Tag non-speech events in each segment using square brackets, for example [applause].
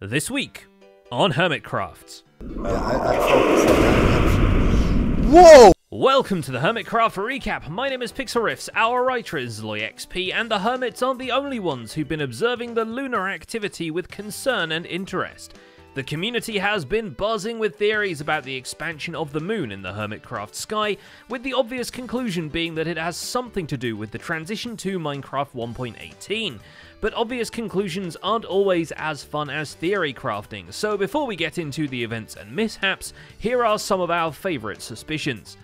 This week on Hermitcraft. Whoa! Welcome to the Hermitcraft recap. My name is Pixel our writer is ZloyXP, and the Hermits aren't the only ones who've been observing the lunar activity with concern and interest. The community has been buzzing with theories about the expansion of the moon in the Hermitcraft sky, with the obvious conclusion being that it has something to do with the transition to Minecraft 1.18. But obvious conclusions aren't always as fun as theory crafting, so before we get into the events and mishaps, here are some of our favourite suspicions.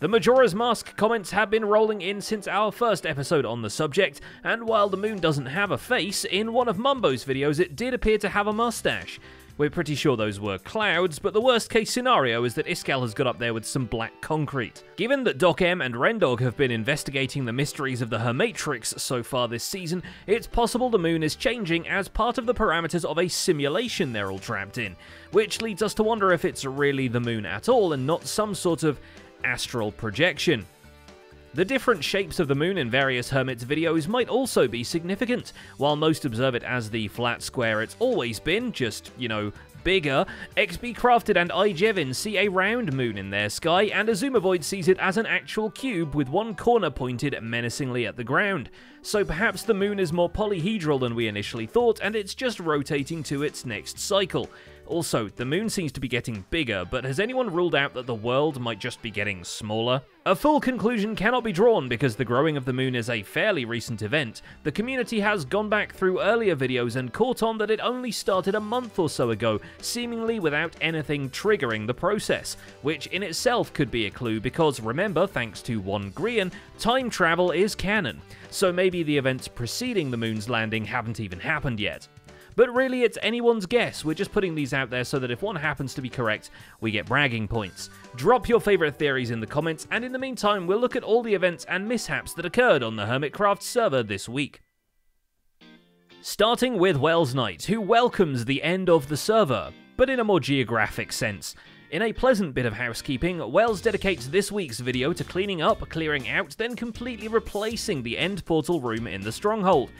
The Majora's Mask comments have been rolling in since our first episode on the subject, and while the moon doesn't have a face, in one of Mumbo's videos it did appear to have a mustache. We're pretty sure those were clouds, but the worst case scenario is that Iskall has got up there with some black concrete. Given that Doc M and Rendog have been investigating the mysteries of the Hermatrix so far this season, it's possible the moon is changing as part of the parameters of a simulation they're all trapped in, which leads us to wonder if it's really the moon at all and not some sort of astral projection. The different shapes of the moon in various Hermit's videos might also be significant. While most observe it as the flat square it's always been, just, you know, bigger, XB Crafted and iJevin see a round moon in their sky, and Xisumavoid sees it as an actual cube with one corner pointed menacingly at the ground. So perhaps the moon is more polyhedral than we initially thought, and it's just rotating to its next cycle. Also, the moon seems to be getting bigger, but has anyone ruled out that the world might just be getting smaller? A full conclusion cannot be drawn because the growing of the moon is a fairly recent event. The community has gone back through earlier videos and caught on that it only started a month or so ago, seemingly without anything triggering the process, which in itself could be a clue because remember, thanks to one Grian, time travel is canon, so maybe the events preceding the moon's landing haven't even happened yet. But really, it's anyone's guess. We're just putting these out there so that if one happens to be correct, we get bragging points. Drop your favourite theories in the comments, and in the meantime, we'll look at all the events and mishaps that occurred on the Hermitcraft server this week. Starting with Welsknight, who welcomes the end of the server, but in a more geographic sense. In a pleasant bit of housekeeping, Wels dedicates this week's video to cleaning up, clearing out, then completely replacing the end portal room in the stronghold.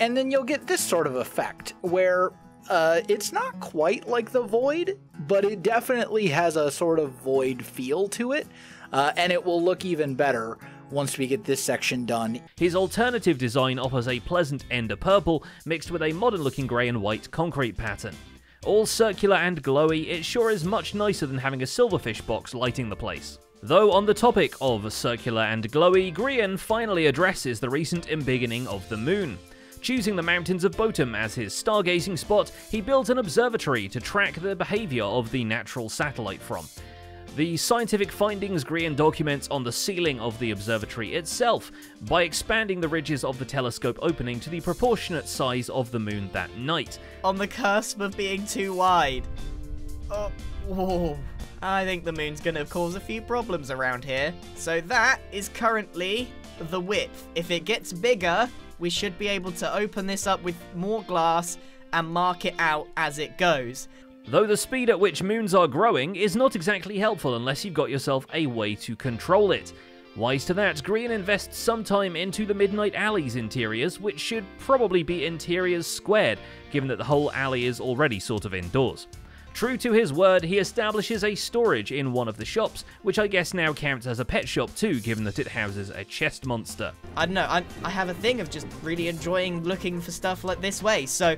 And then you'll get this sort of effect where uh, it's not quite like the void, but it definitely has a sort of void feel to it, uh, and it will look even better once we get this section done. His alternative design offers a pleasant ender purple mixed with a modern looking grey and white concrete pattern. All circular and glowy, it sure is much nicer than having a silverfish box lighting the place. Though on the topic of circular and glowy, Grian finally addresses the recent embiggening of the moon. Choosing the mountains of Boatem as his stargazing spot, he built an observatory to track the behaviour of the natural satellite from. The scientific findings Grian documents on the ceiling of the observatory itself by expanding the ridges of the telescope opening to the proportionate size of the moon that night. On the cusp of being too wide. Oh. I think the moon's gonna cause a few problems around here. So that is currently the width. If it gets bigger, we should be able to open this up with more glass and mark it out as it goes. Though the speed at which moons are growing is not exactly helpful unless you've got yourself a way to control it. Wise to that, Grian invests some time into the Midnight Alley's interiors, which should probably be interiors squared, given that the whole alley is already sort of indoors. True to his word, he establishes a storage in one of the shops, which I guess now counts as a pet shop too, given that it houses a chest monster. I don't know, I, I have a thing of just really enjoying looking for stuff like this way, so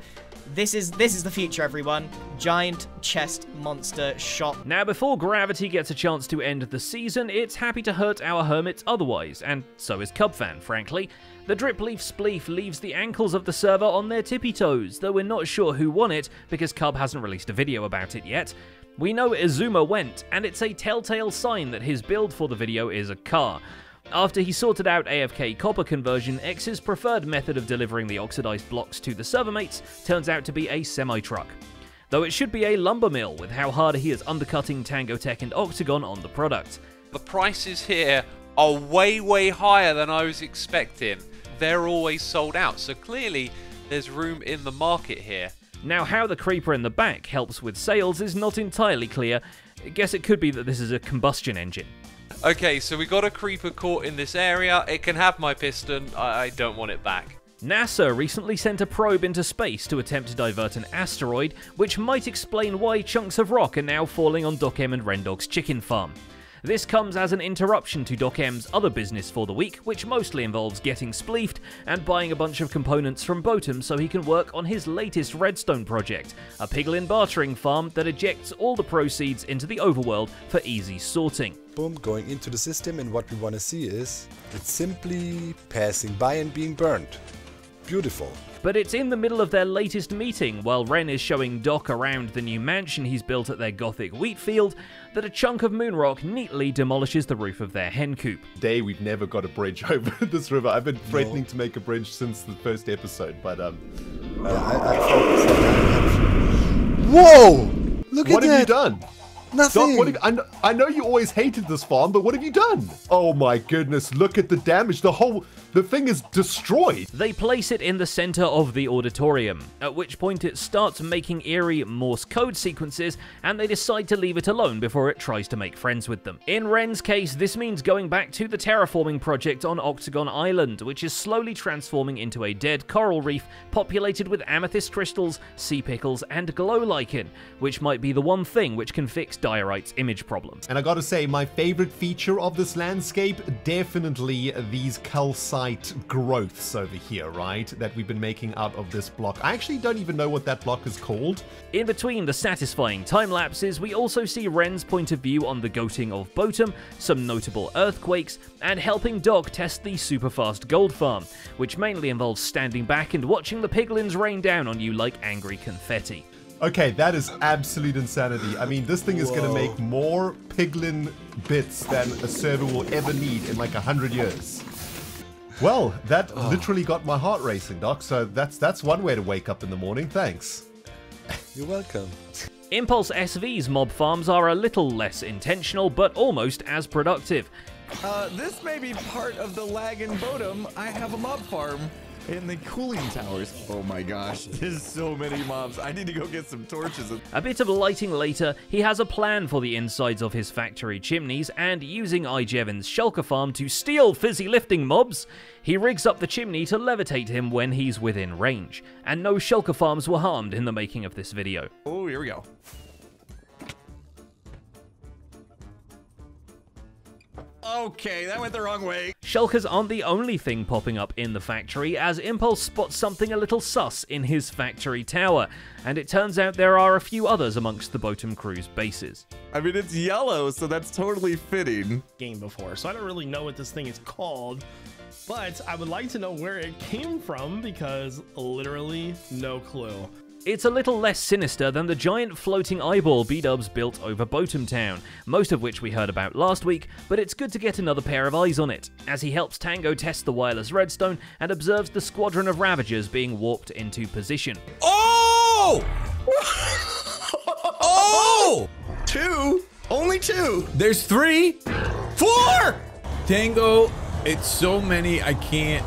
this is this is the future, everyone. Giant chest monster shop. Now, before Gravity gets a chance to end the season, it's happy to hurt our hermits otherwise, and so is Cubfan, frankly. The Drip Leaf Spleef leaves the ankles of the server on their tippy toes, though we're not sure who won it because Cub hasn't released a video about it yet. We know Xisuma went, and it's a telltale sign that his build for the video is a car. After he sorted out AFK copper conversion, X's preferred method of delivering the oxidized blocks to the server mates turns out to be a semi-truck. Though it should be a lumber mill with how hard he is undercutting Tango Tek and Octagon on the product. The prices here are way, way higher than I was expecting they're always sold out. So clearly, there's room in the market here. Now, how the creeper in the back helps with sales is not entirely clear. I guess it could be that this is a combustion engine. Okay, so we got a creeper caught in this area. It can have my piston. I, I don't want it back. NASA recently sent a probe into space to attempt to divert an asteroid, which might explain why chunks of rock are now falling on Doc M and Rendog's chicken farm. This comes as an interruption to Doc M's other business for the week, which mostly involves getting spleefed and buying a bunch of components from Boatem so he can work on his latest redstone project, a piglin bartering farm that ejects all the proceeds into the overworld for easy sorting. Boom, going into the system, and what we want to see is it's simply passing by and being burned. Beautiful. But it's in the middle of their latest meeting, while Ren is showing Doc around the new mansion he's built at their gothic wheat field, that a chunk of moonrock neatly demolishes the roof of their hen coop. Day we've never got a bridge [laughs] over this river. I've been threatening to make a bridge since the first episode, but um, I, I, I focus on that. Whoa! Look what at have you done? Nothing. Doc, what have, I, kn- I know you always hated this farm, but what have you done? Oh my goodness, look at the damage. The whole, the thing is destroyed. They place it in the center of the auditorium, at which point it starts making eerie Morse code sequences, and they decide to leave it alone before it tries to make friends with them. In Ren's case, this means going back to the terraforming project on Octagon Island, which is slowly transforming into a dead coral reef populated with amethyst crystals, sea pickles, and glow lichen, which might be the one thing which can fix Diorite's image problems. And I gotta say, my favorite feature of this landscape, definitely these calcite growths over here, right? That we've been making out of this block. I actually don't even know what that block is called. In between the satisfying time lapses, we also see Ren's point of view on the goating of Boatem, some notable earthquakes, and helping Doc test the superfast gold farm, which mainly involves standing back and watching the piglins rain down on you like angry confetti. Okay, that is absolute insanity. I mean, this thing is gonna make more piglin bits than a server will ever need in like a hundred years. Well, that literally got my heart racing, Doc. So that's that's one way to wake up in the morning. Thanks. [laughs] You're welcome. Impulse SV's mob farms are a little less intentional, but almost as productive. Uh, this may be part of the lag in Boatem. I have a mob farm in the cooling towers. Oh my gosh, [laughs] there's so many mobs. I need to go get some torches. and- A bit of lighting later, he has a plan for the insides of his factory chimneys, and using Ijevin's shulker farm to steal fizzy lifting mobs, he rigs up the chimney to levitate him when he's within range. And no shulker farms were harmed in the making of this video. Oh, here we go. Okay, that went the wrong way. Shulkers aren't the only thing popping up in the factory, as Impulse spots something a little sus in his factory tower, and it turns out there are a few others amongst the Boatem crew's bases. I mean, it's yellow, so that's totally fitting. game before, so I don't really know what this thing is called. But I would like to know where it came from because literally no clue. It's a little less sinister than the giant floating eyeball B-Dubs built over Boatem Town, most of which we heard about last week, but it's good to get another pair of eyes on it, as he helps Tango test the wireless redstone and observes the squadron of Ravagers being warped into position. Oh! [laughs] oh! Two? Only two? There's three, four. Tango, it's so many I can't.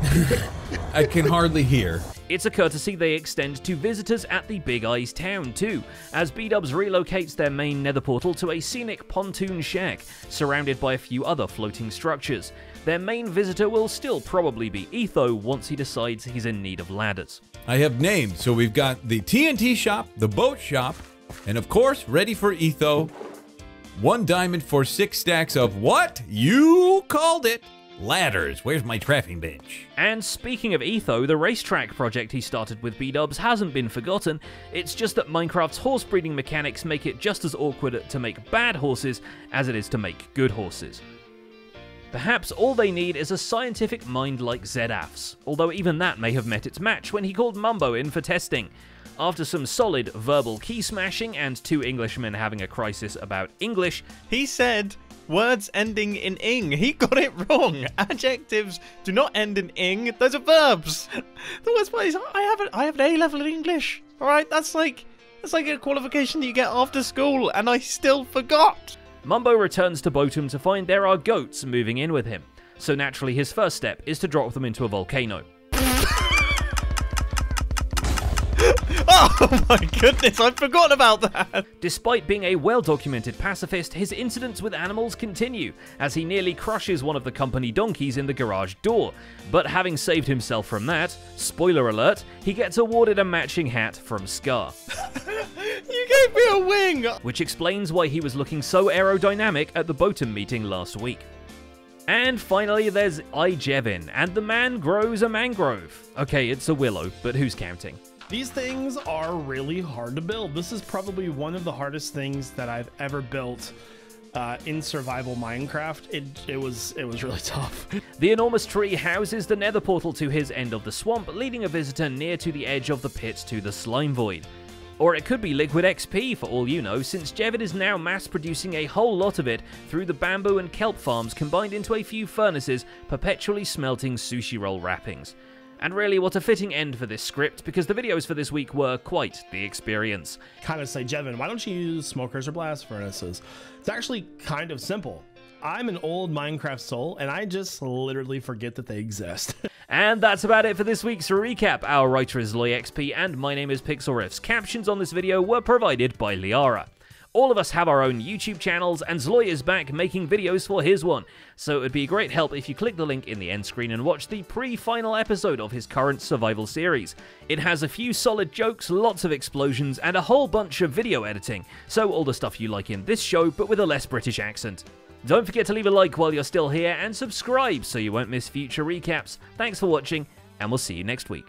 [laughs] I can hardly hear. It's a courtesy they extend to visitors at the Big Eyes town too, as B-Dubs relocates their main nether portal to a scenic pontoon shack, surrounded by a few other floating structures. Their main visitor will still probably be Etho once he decides he's in need of ladders. I have named, so we've got the TNT shop, the boat shop, and of course, ready for Etho. One diamond for six stacks of what? You called it. Ladders. Where's my trapping bench? And speaking of Etho, the racetrack project he started with B-Dubs hasn't been forgotten, it's just that Minecraft's horse breeding mechanics make it just as awkward to make bad horses as it is to make good horses. Perhaps all they need is a scientific mind like Zedaph's, although even that may have met its match when he called Mumbo in for testing. After some solid verbal key smashing and two Englishmen having a crisis about English, He said words ending in ing. He [laughs] got it wrong. Adjectives do not end in ing. Those are verbs. [laughs] The worst part is I have a, I have an A level in English. All right, that's like that's like a qualification that you get after school, and I still forgot. Mumbo returns to Boatem to find there are goats moving in with him. So naturally, his first step is to drop them into a volcano. [laughs] Oh my goodness, I forgot about that. Despite being a well documented pacifist, his incidents with animals continue, as he nearly crushes one of the company donkeys in the garage door. But having saved himself from that, spoiler alert, he gets awarded a matching hat from Scar. [laughs] You gave me a wing. which explains why he was looking so aerodynamic at the Boatem meeting last week. And finally, there's Ijevin, and the man grows a mangrove. Okay, it's a willow, but who's counting? These things are really hard to build. This is probably one of the hardest things that I've ever built uh, in survival Minecraft. It it was it was really [laughs] tough. The enormous tree houses the nether portal to his end of the swamp, leading a visitor near to the edge of the pit to the slime void. Or it could be liquid XP for all you know, since Jevin is now mass producing a whole lot of it through the bamboo and kelp farms combined into a few furnaces, perpetually smelting sushi roll wrappings. And really, what a fitting end for this script, because the videos for this week were quite the experience. kind of say, Jevin, why don't you use smokers or blast furnaces? It's actually kind of simple. I'm an old Minecraft soul, and I just literally forget that they exist. [laughs] And that's about it for this week's recap. Our writer is ZloyXP, and my name is Pixlriffs. Captions on this video were provided by Liara. All of us have our own YouTube channels, and Zloy is back making videos for his one, so it would be a great help if you click the link in the end screen and watch the pre-final episode of his current survival series. It has a few solid jokes, lots of explosions, and a whole bunch of video editing, so all the stuff you like in this show, but with a less British accent. Don't forget to leave a like while you're still here, and subscribe so you won't miss future recaps. Thanks for watching, and we'll see you next week.